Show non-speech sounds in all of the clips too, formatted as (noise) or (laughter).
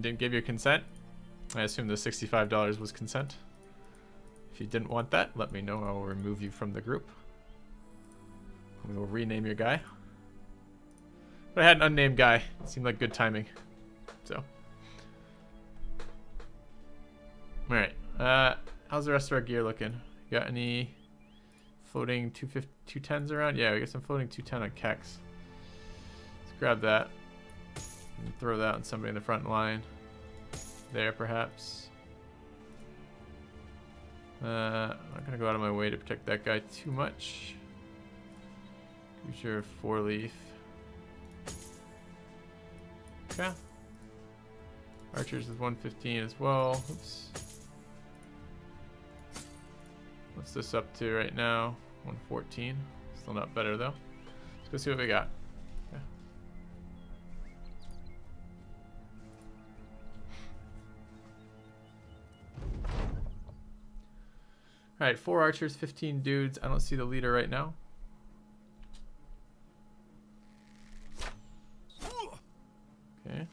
didn't give your consent. I assume the $65 was consent. If you didn't want that, let me know. I will remove you from the group. We will rename your guy. But I had an unnamed guy. It seemed like good timing. So. Alright. Uh, how's the rest of our gear looking? Got any floating 210s around? Yeah, we got some floating 210 on Kex. Let's grab that. And throw that on somebody in the front line. There, perhaps. Uh, I'm not going to go out of my way to protect that guy too much. Future four leaf. Okay. Archers is 115 as well. Oops. What's this up to right now? 114. Still not better though. Let's go see what we got. Alright, four archers, 15 dudes. I don't see the leader right now. Okay.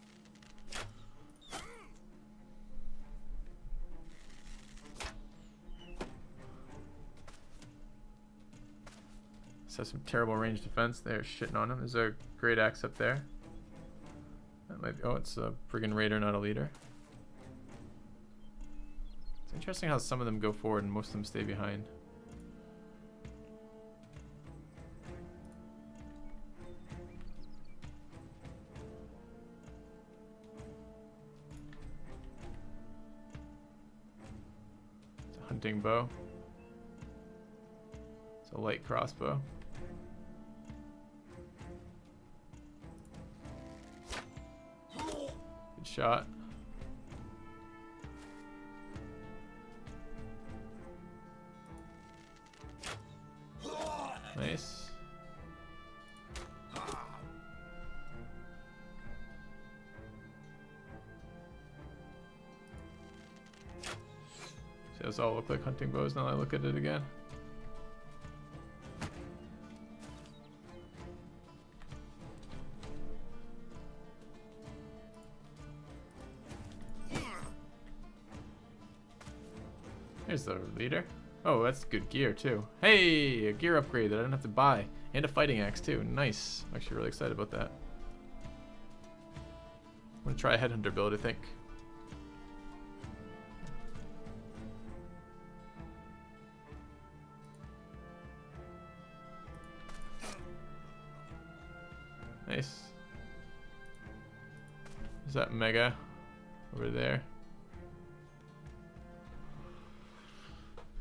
Has some terrible range defense. They're shitting on him. There's a great axe up there. That might be, oh, it's a friggin' raider, not a leader. Interesting how some of them go forward and most of them stay behind. It's a hunting bow. It's a light crossbow. Good shot. Those all look like hunting bows now I look at it again. Here's the leader. Oh, that's good gear too. Hey, a gear upgrade that I do not have to buy. And a fighting axe too. Nice. I'm actually really excited about that. I'm gonna try a headhunter build, I think. Nice. Is that mega over there?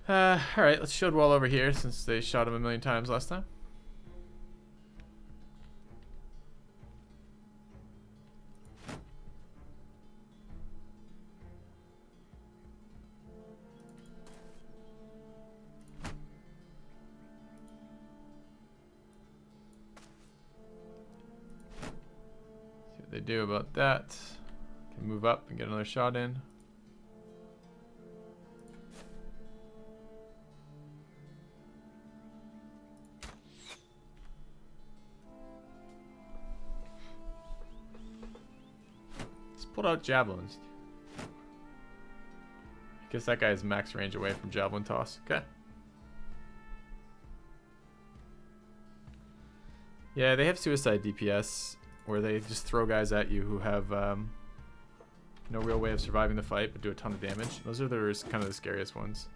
Uh, alright, let's shield wall over here since they shot him a million times last time. That. Can move up and get another shot in. Let's pull out javelins. I guess that guy is max range away from javelin toss. Okay. Yeah, they have suicide DPS where they just throw guys at you who have um, no real way of surviving the fight but do a ton of damage. Those are the kind of the scariest ones.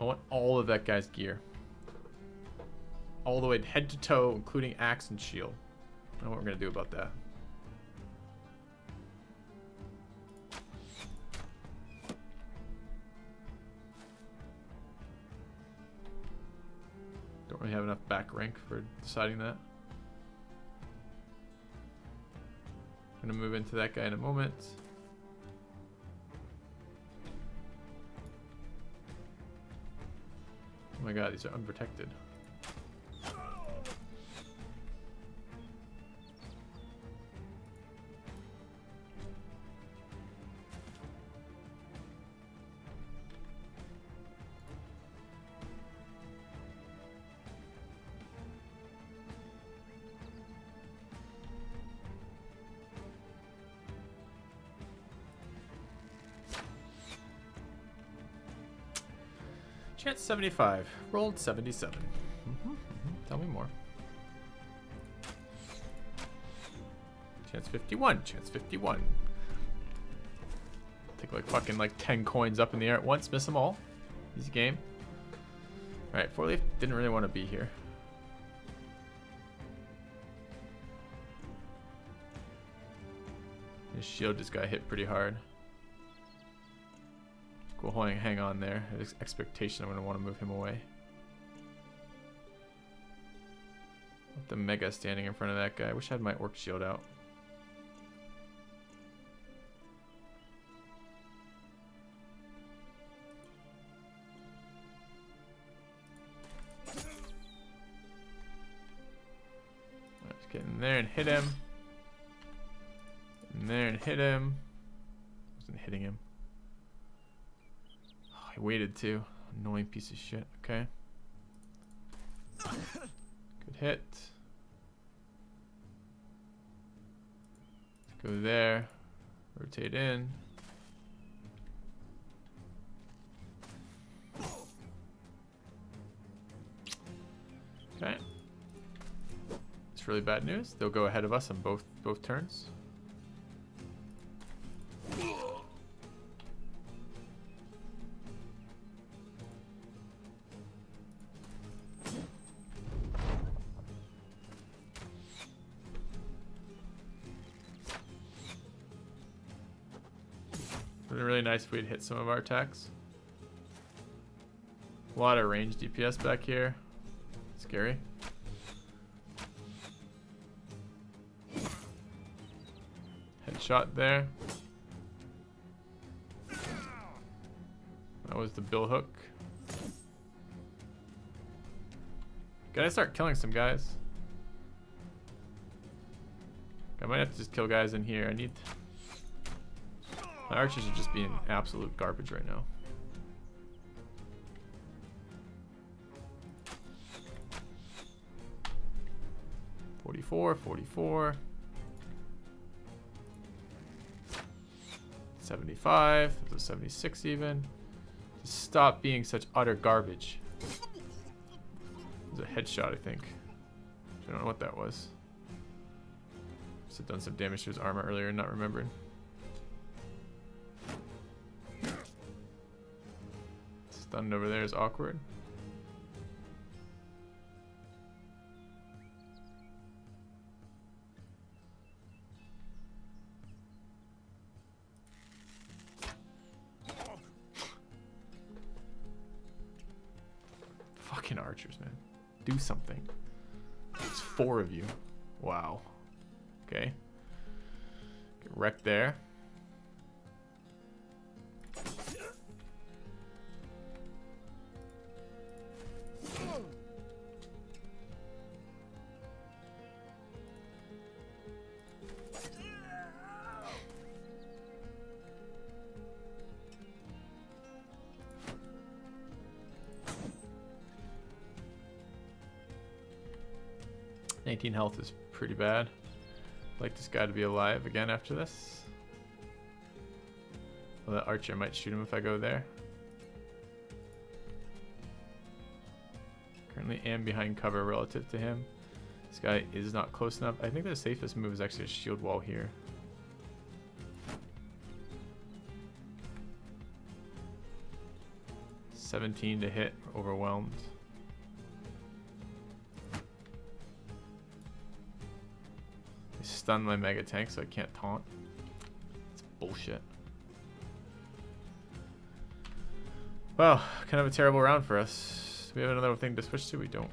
I want all of that guy's gear. All the way head to toe, including axe and shield. I don't know what we're going to do about that. Don't really have enough back rank for deciding that. I'm going to move into that guy in a moment. Oh my god, these are unprotected. Chance 75. Rolled 77. Mm-hmm, mm-hmm. Tell me more. Chance 51. Chance 51. Take like fucking like 10 coins up in the air at once. Miss them all. Easy game. Alright, four leaf didn't really want to be here. His shield just got hit pretty hard. Cool, hang, hang on there. His expectation I'm going to want to move him away. With the Mega standing in front of that guy. I wish I had my Orc shield out. Let's get in there and hit him. In there and hit him. Wasn't hitting him. I waited too. Annoying piece of shit. Okay. Good hit. Go there. Rotate in. Okay. It's really bad news. They'll go ahead of us on both both turns. Nice if we'd hit some of our attacks. A lot of range DPS back here. Scary. Headshot there. That was the bill hook. Gotta start killing some guys. I might have to just kill guys in here. I need... My archers are just being absolute garbage right now. Forty-four, forty-four. 75, there's a 76 even. Just stop being such utter garbage. It was a headshot, I think. I don't know what that was. Must have done some damage to his armor earlier and not remembering. Stunned over there is awkward. Fucking archers, man. Do something. It's four of you. Wow. Okay. Get wrecked there. Nineteen health is pretty bad. I'd like this guy to be alive again after this. Well, the archer might shoot him if I go there. Currently am behind cover relative to him. This guy is not close enough. I think the safest move is actually a shield wall here. Seventeen to hit, overwhelmed. They stun my mega tank so I can't taunt. It's bullshit. Well, kind of a terrible round for us. Do we have another thing to switch to? We don't.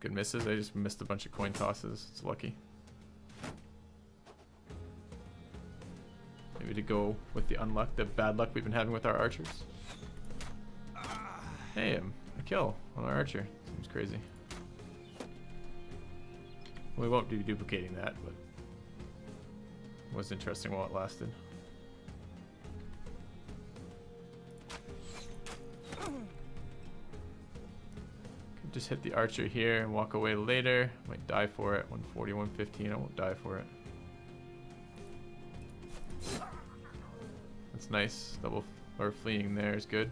Good misses. I just missed a bunch of coin tosses. It's lucky. Maybe to go with the unluck, the bad luck we've been having with our archers. Hey, um, a kill on our archer. Seems crazy. We won't be duplicating that, but it was interesting while it lasted. Just hit the archer here and walk away later. Might die for it. 140, 115. I won't die for it. That's nice. Double or fleeing there is good.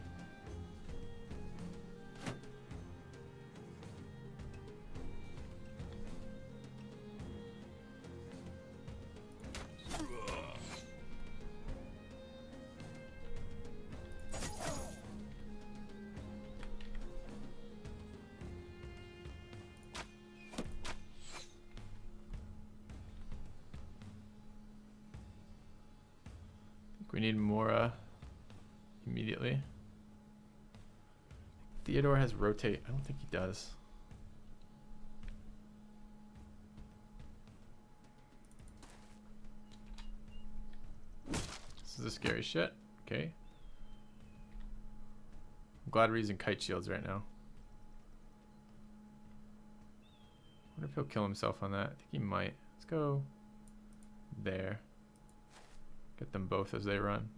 We need Mora immediately. Theodore has rotate. I don't think he does. This is a scary shit. Okay. I'm glad we're using kite shields right now. I wonder if he'll kill himself on that. I think he might. Let's go there. Get them both as they run.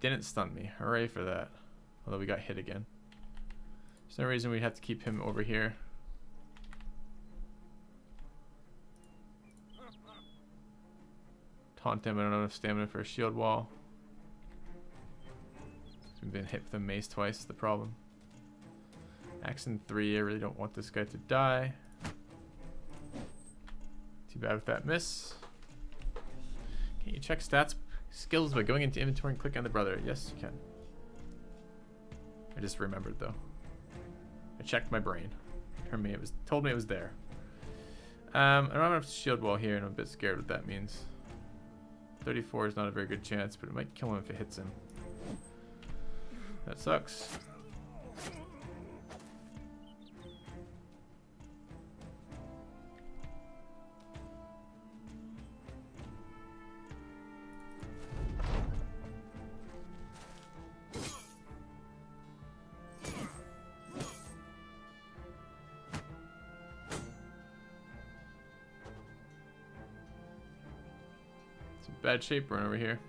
Didn't stun me. Hooray for that. Although we got hit again. There's no reason we have to keep him over here. Taunt him. I don't have stamina for a shield wall. We've been hit with a mace twice is the problem. Action 3, I really don't want this guy to die. Too bad with that miss. You check stats skills by going into inventory and click on the brother? Yes, you can. I just remembered though. I checked my brain. Told me it was told me it was there. Um, I don't have enough shield wall here, and I'm a bit scared what that means. 34 is not a very good chance, but it might kill him if it hits him. That sucks. Bad shape run over here.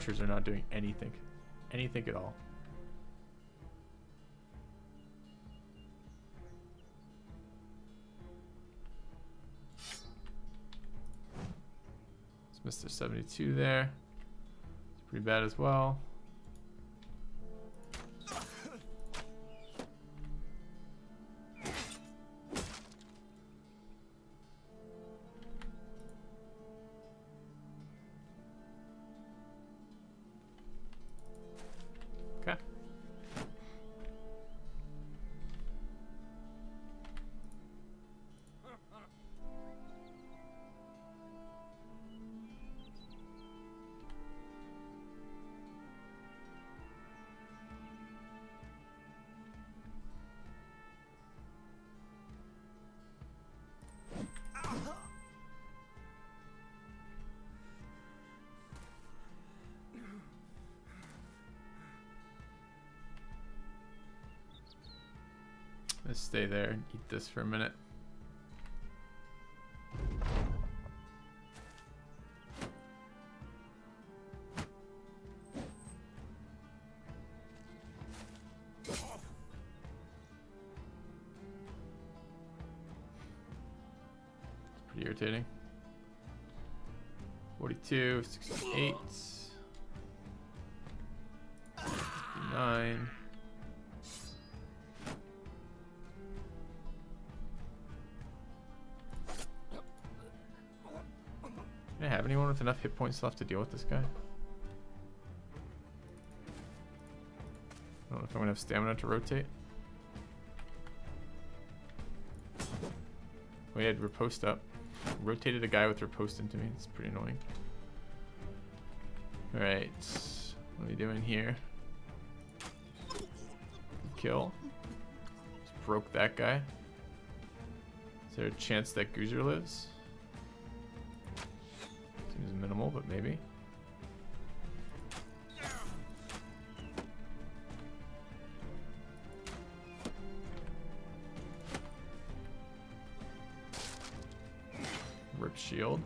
Archers are not doing anything. Anything at all. It's Mr. 72 there. It's pretty bad as well. Let's stay there and eat this for a minute. It's pretty irritating. 42, 68, enough hit points left to deal with this guy? I don't know if I'm gonna have stamina to rotate. We had riposte up. Rotated a guy with riposte into me. It's pretty annoying. Alright. What are we doing here? Kill. Just broke that guy. Is there a chance that Goozer lives? But maybe. Rip shield.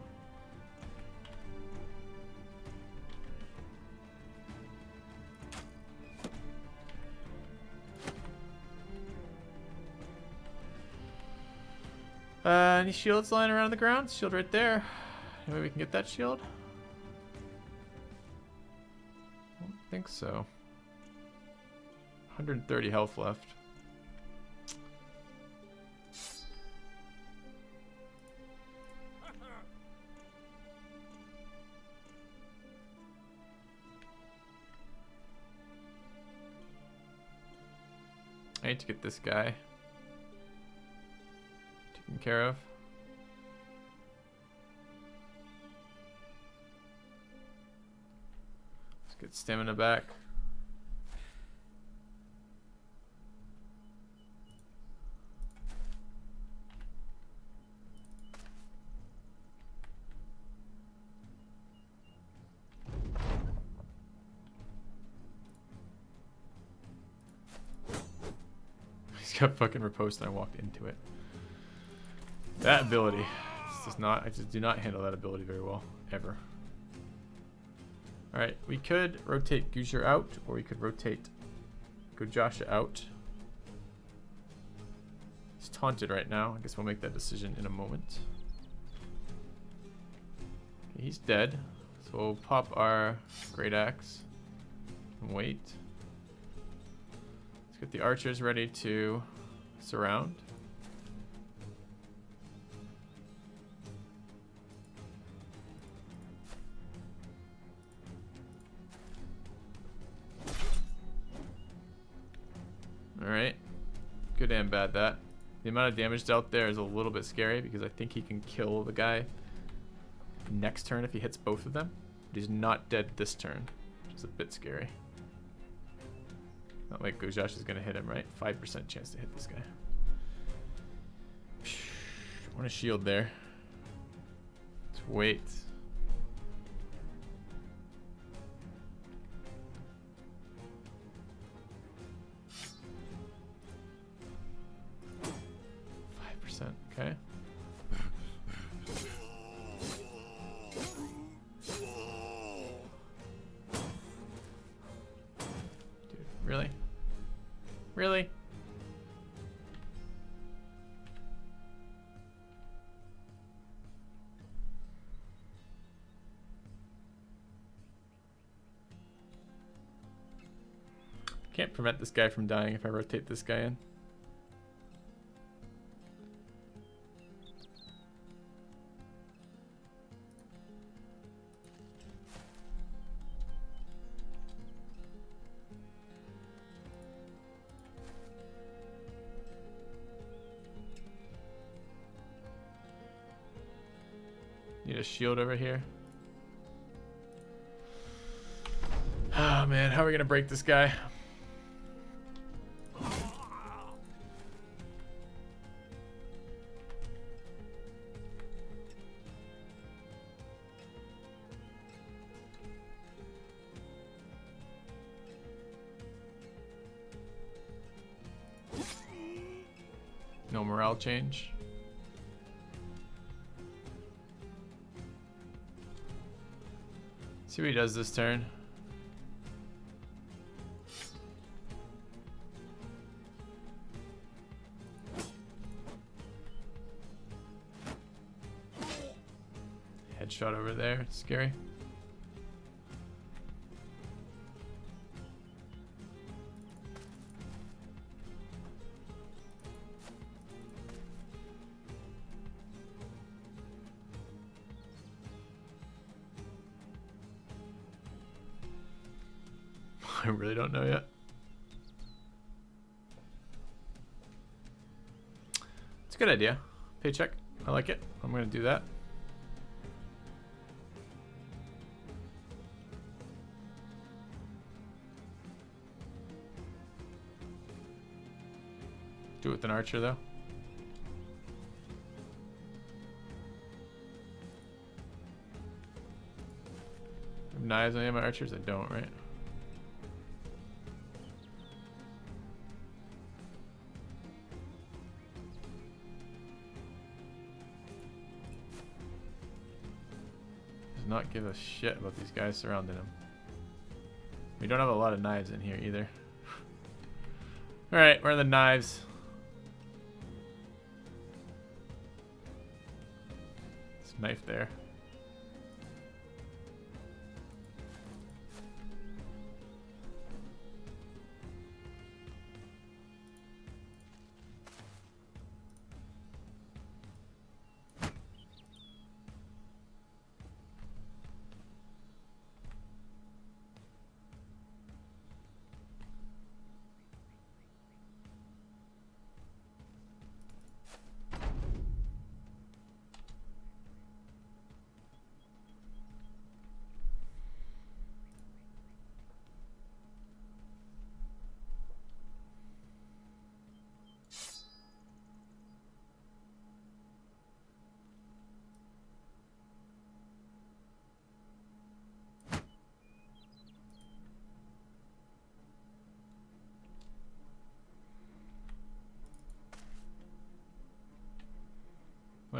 Uh, any shields lying around the ground? Shield right there. Maybe we can get that shield? Think so. 130 health left. I need to get this guy taken care of. Stamina back. (laughs) He's got fucking riposte and I walked into it. That ability this does not, I just do not handle that ability very well, ever. Alright, we could rotate Goozer out, or we could rotate Gojasha out. He's taunted right now. I guess we'll make that decision in a moment. Okay, he's dead. So we'll pop our Great Axe and wait. Let's get the archers ready to surround. Alright. Good and bad that. The amount of damage dealt there is a little bit scary because I think he can kill the guy next turn if he hits both of them. But he's not dead this turn, which is a bit scary. Not like Gojash is going to hit him, right? 5% chance to hit this guy. I Want a shield there. Let's wait. Prevent this guy from dying if I rotate this guy in. Need a shield over here. Oh man, how are we gonna break this guy? Change. See what he does this turn. Headshot over there, scary. Good idea. Paycheck. I like it. I'm gonna do that. Do it with an archer though. Knives on any of my archers? I don't, right? Does not give a shit about these guys surrounding him. We don't have a lot of knives in here either. (laughs) Alright, where are the knives? It's a knife there.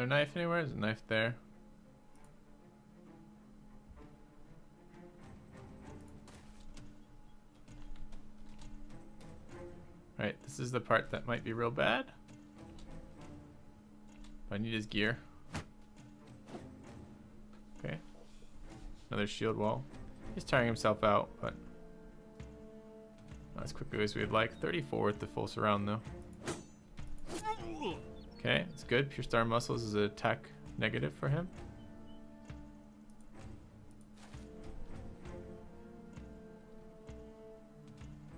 There a knife anywhere? Is a knife there. Right, this is the part that might be real bad. I need his gear. Okay. Another shield wall. He's tiring himself out, but not as quickly as we'd like. 34 with the full surround though. Okay, it's good. Pure Star Muscles is an attack negative for him.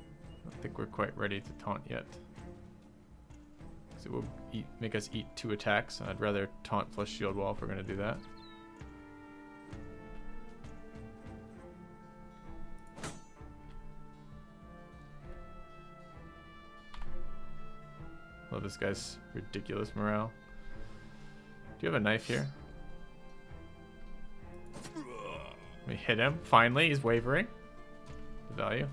I don't think we're quite ready to taunt yet. Because it will eat, make us eat two attacks. I'd rather taunt plus shield wall if we're going to do that. Love this guy's ridiculous morale. Do you have a knife here? We hit him. Finally, he's wavering. The value.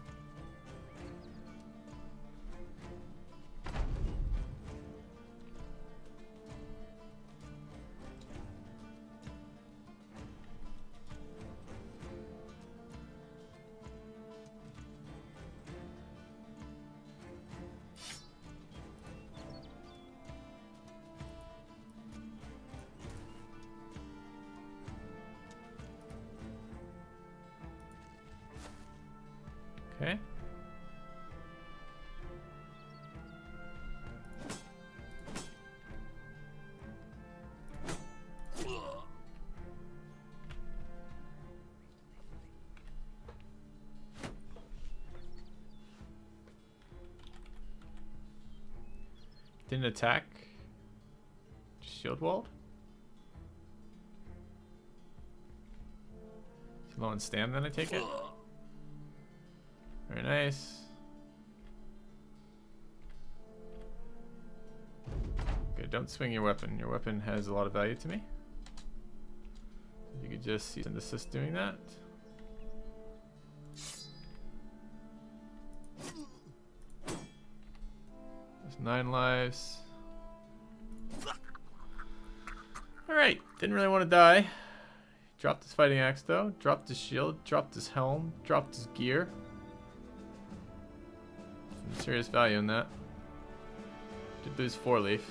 Didn't attack. Shield wall. Low and stand then I take it. Very nice. Okay, don't swing your weapon. Your weapon has a lot of value to me. You could just cease and desist doing that. Nine lives. Alright, didn't really want to die. Dropped his fighting axe though, dropped his shield, dropped his helm, dropped his gear. Some serious value in that. Did lose four leaf.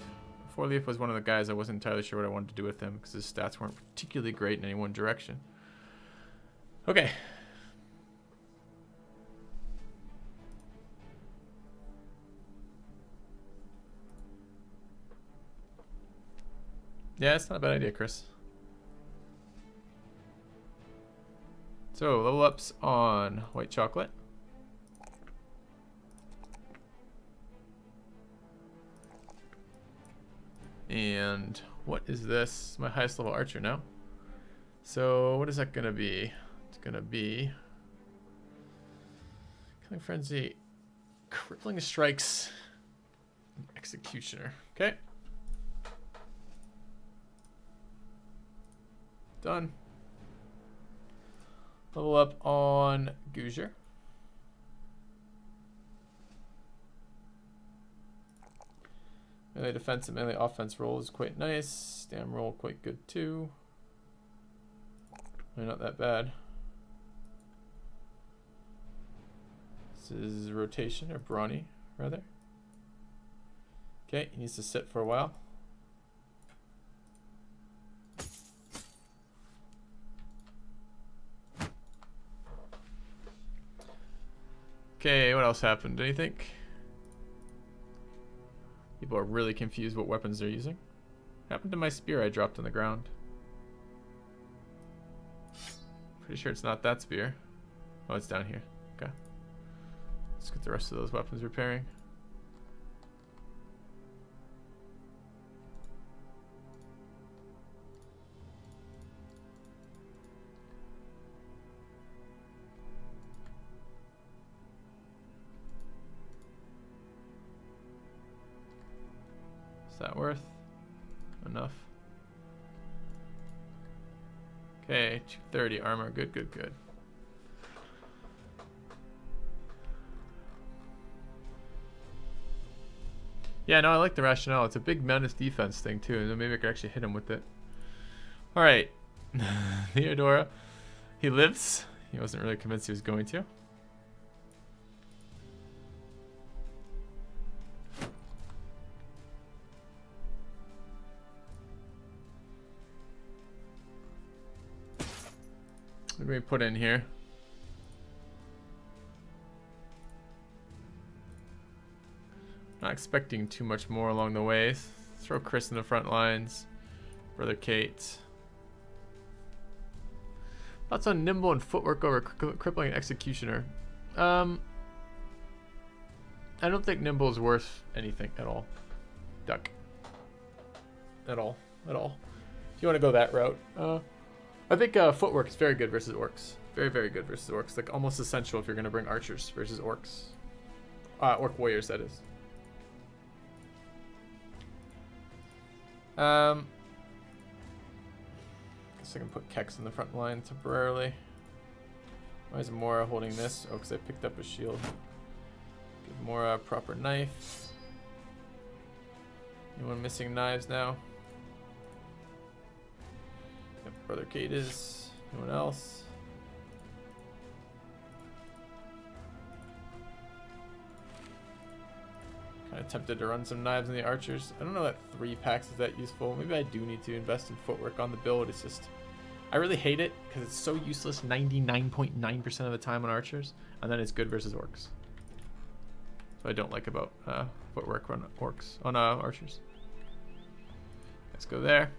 Four leaf was one of the guys I wasn't entirely sure what I wanted to do with him because his stats weren't particularly great in any one direction. Okay. Yeah, it's not a bad idea, Chris. So, level ups on white chocolate. And what is this? My highest level archer now. So what is that gonna be? It's gonna be Killing Frenzy, Crippling Strikes, Executioner. Okay. Done. Level up on Gujar. Melee defense and melee offense roll is quite nice. Stam roll quite good too. not that bad. This is rotation or brawny, rather. Okay, he needs to sit for a while. Okay, what else happened? Anything? People are really confused what weapons they're using. What happened to my spear I dropped on the ground? Pretty sure it's not that spear. Oh, it's down here. Okay. Let's get the rest of those weapons repairing. Okay, 230 armor. Good, good, good. Yeah, no, I like the rationale. It's a big menace defense thing, too. And maybe I could actually hit him with it. Alright. (laughs) Theodora. He lives. He wasn't really convinced he was going to. Do we put in here? Not expecting too much more along the way. Throw Chris in the front lines. Brother Kate. Thoughts on nimble and footwork over crippling executioner. Um, I don't think nimble is worth anything at all. Duck. At all. At all. If you want to go that route. Uh, I think uh, footwork is very good versus orcs. Very, very good versus orcs. Like almost essential if you're going to bring archers versus orcs. Uh, orc warriors, that is. Um, guess I can put Kex in the front line temporarily. Why is Mora holding this? Oh, because I picked up a shield. Give Mora a proper knife. Anyone missing knives now? Brother Kate is. Anyone else? Kind of tempted to run some knives in the archers. I don't know that three packs is that useful. Maybe I do need to invest in footwork on the build. It's just... I really hate it because it's so useless 99.9% .9 of the time on archers. And then it's good versus orcs. So I don't like about uh, footwork on orcs, on uh, archers. Let's go there.